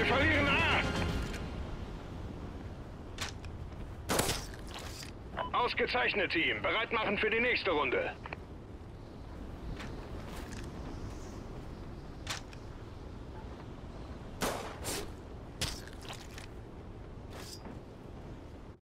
Wir verlieren A. Ausgezeichnet, Team. Bereit machen für die nächste Runde.